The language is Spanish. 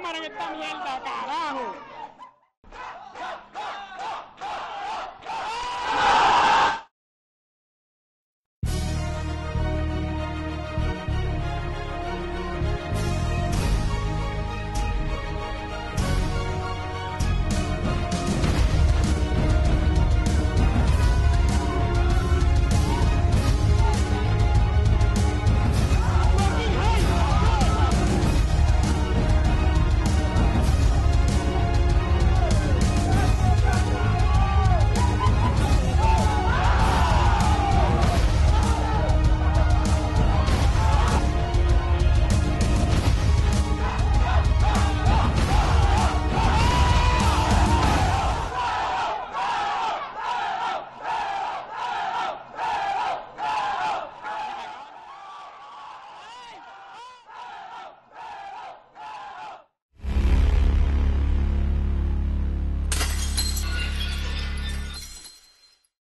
cámara en esta mierda, carajo.